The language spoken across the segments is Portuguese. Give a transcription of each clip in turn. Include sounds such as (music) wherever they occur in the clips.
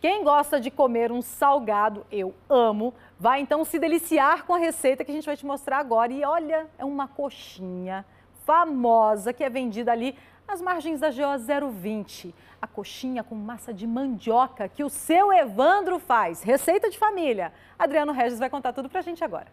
Quem gosta de comer um salgado, eu amo, vai então se deliciar com a receita que a gente vai te mostrar agora. E olha, é uma coxinha famosa que é vendida ali às margens da GO 020. A coxinha com massa de mandioca que o seu Evandro faz. Receita de família. Adriano Regis vai contar tudo pra gente agora.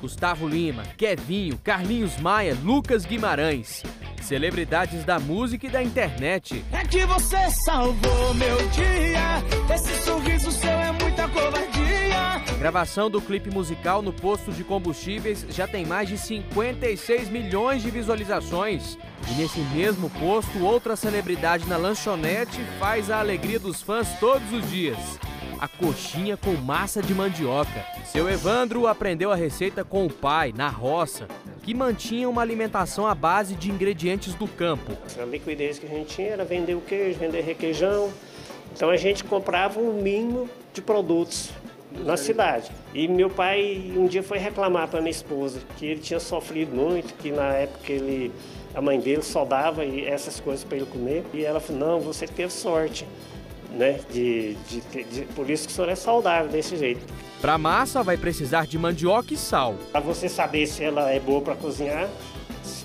Gustavo Lima, Kevinho, Carlinhos Maia, Lucas Guimarães. Celebridades da música e da internet. É que você salvou meu dia. Esse sorriso seu é muita covardia. Gravação do clipe musical no posto de combustíveis já tem mais de 56 milhões de visualizações. E nesse mesmo posto, outra celebridade na lanchonete faz a alegria dos fãs todos os dias a coxinha com massa de mandioca. Seu Evandro aprendeu a receita com o pai, na roça, que mantinha uma alimentação à base de ingredientes do campo. A liquidez que a gente tinha era vender o queijo, vender requeijão. Então a gente comprava um mínimo de produtos na cidade. E meu pai um dia foi reclamar para minha esposa que ele tinha sofrido muito, que na época ele a mãe dele só dava essas coisas para ele comer. E ela falou: "Não, você teve sorte" né? De, de, de, por isso que o senhor é saudável desse jeito. Para massa vai precisar de mandioca e sal. Para você saber se ela é boa para cozinhar,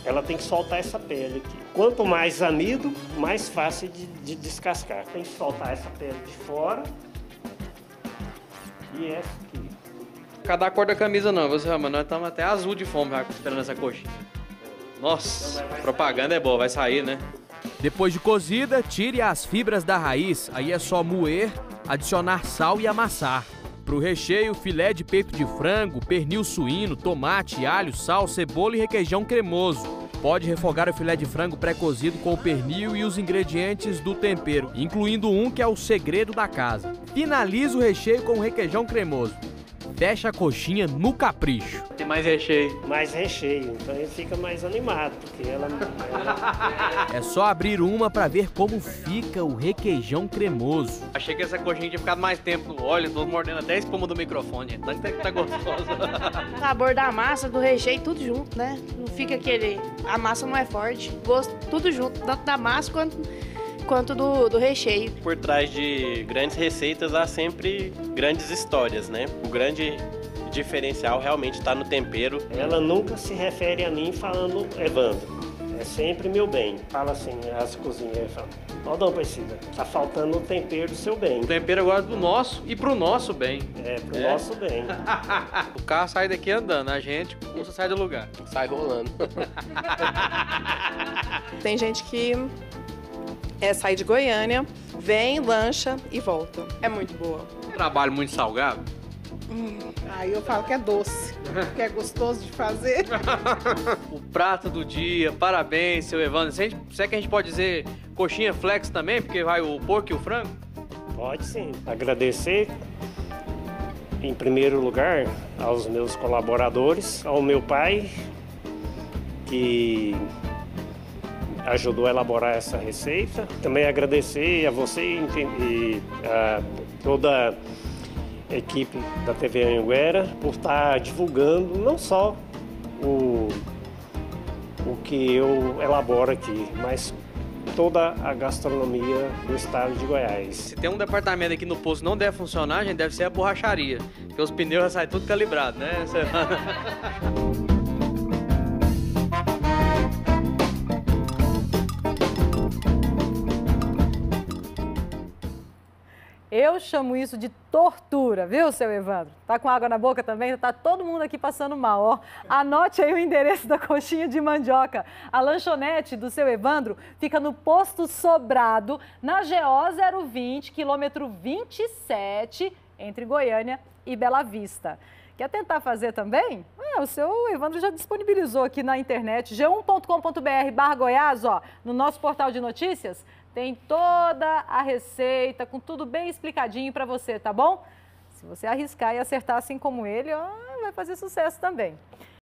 ela tem que soltar essa pele aqui. Quanto mais amido, mais fácil de, de descascar. Tem que soltar essa pele de fora e essa aqui. Cada cor da camisa não, você mas nós estamos até azul de fome esperando essa coxinha. Nossa, propaganda é boa, vai sair, né? Depois de cozida, tire as fibras da raiz, aí é só moer, adicionar sal e amassar. Para o recheio, filé de peito de frango, pernil suíno, tomate, alho, sal, cebola e requeijão cremoso. Pode refogar o filé de frango pré-cozido com o pernil e os ingredientes do tempero, incluindo um que é o segredo da casa. Finalize o recheio com o requeijão cremoso fecha a coxinha no capricho. Tem mais recheio. Mais recheio, então ele fica mais animado, porque ela... é só abrir uma para ver como fica o requeijão cremoso. Achei que essa coxinha tinha ficado mais tempo no óleo, tô mordendo até a espuma do microfone, tanto que tá gostoso. o (laughs) sabor da massa, do recheio, tudo junto, né? Não fica aquele... A massa não é forte, gosto tudo junto, tanto da massa quanto quanto do, do recheio. Por trás de grandes receitas há sempre grandes histórias, né? O grande diferencial realmente está no tempero. Ela nunca se refere a mim falando Evandro. É sempre meu bem. Fala assim, as cozinheiras falam, ó, Dona Aparecida, tá faltando o tempero do seu bem. O tempero agora do nosso e pro nosso bem. É, pro é. nosso bem. (laughs) o carro sai daqui andando, a gente você sai do lugar. Sai rolando. (laughs) Tem gente que é sair de Goiânia, vem, lancha e volta. É muito boa. Trabalho muito salgado? Hum, aí eu falo que é doce, (laughs) que é gostoso de fazer. (laughs) o prato do dia, parabéns, seu Evandro. Será que a gente pode dizer coxinha flex também, porque vai o porco e o frango? Pode sim. Agradecer, em primeiro lugar, aos meus colaboradores, ao meu pai, que ajudou a elaborar essa receita. Também agradecer a você e a toda a equipe da TV Anguera por estar divulgando não só o, o que eu elaboro aqui, mas toda a gastronomia do estado de Goiás. Se tem um departamento aqui no posto que não deve funcionar, a gente deve ser a borracharia, porque os pneus já saem tudo calibrado, né? (laughs) Eu chamo isso de tortura, viu, seu Evandro? Tá com água na boca também? Tá todo mundo aqui passando mal, ó. Anote aí o endereço da coxinha de mandioca. A lanchonete do seu Evandro fica no posto Sobrado, na GO 020, quilômetro 27, entre Goiânia e Bela Vista. Quer tentar fazer também? É, o seu Evandro já disponibilizou aqui na internet, g1.com.br barra Goiás, ó, no nosso portal de notícias. Tem toda a receita, com tudo bem explicadinho para você, tá bom? Se você arriscar e acertar assim como ele, ó, vai fazer sucesso também.